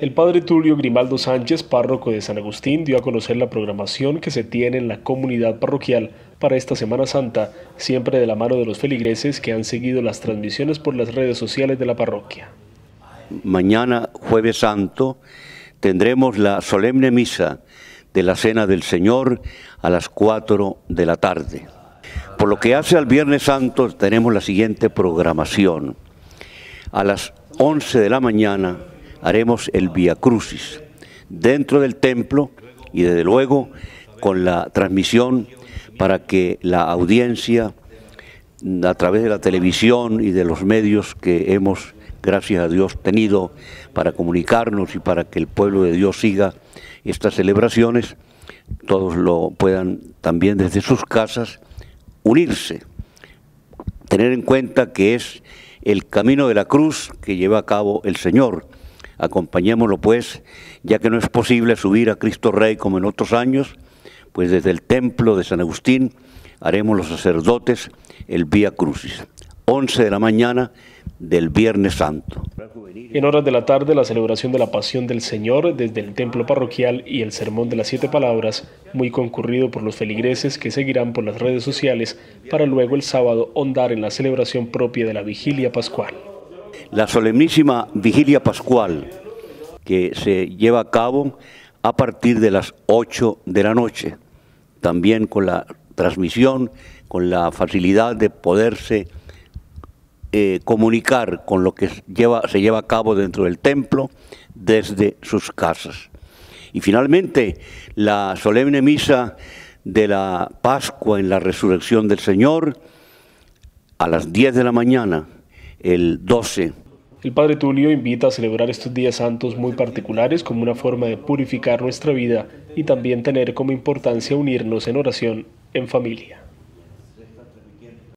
El padre Tulio Grimaldo Sánchez, párroco de San Agustín, dio a conocer la programación que se tiene en la comunidad parroquial para esta Semana Santa, siempre de la mano de los feligreses que han seguido las transmisiones por las redes sociales de la parroquia. Mañana, jueves santo, tendremos la solemne misa de la Cena del Señor a las 4 de la tarde. Por lo que hace al Viernes Santo, tenemos la siguiente programación. A las 11 de la mañana haremos el Via Crucis dentro del templo y desde luego con la transmisión para que la audiencia a través de la televisión y de los medios que hemos, gracias a Dios, tenido para comunicarnos y para que el pueblo de Dios siga estas celebraciones, todos lo puedan también desde sus casas unirse, tener en cuenta que es el camino de la cruz que lleva a cabo el Señor. Acompañémoslo pues, ya que no es posible subir a Cristo Rey como en otros años, pues desde el templo de San Agustín haremos los sacerdotes el Vía Crucis. 11 de la mañana del Viernes Santo. En horas de la tarde, la celebración de la Pasión del Señor desde el templo parroquial y el Sermón de las Siete Palabras, muy concurrido por los feligreses que seguirán por las redes sociales para luego el sábado hondar en la celebración propia de la Vigilia Pascual. La solemnísima Vigilia Pascual que se lleva a cabo a partir de las 8 de la noche, también con la transmisión, con la facilidad de poderse eh, comunicar con lo que lleva, se lleva a cabo dentro del templo desde sus casas. Y finalmente, la solemne misa de la Pascua en la resurrección del Señor a las 10 de la mañana, el 12. El Padre Tulio invita a celebrar estos días santos muy particulares como una forma de purificar nuestra vida y también tener como importancia unirnos en oración en familia.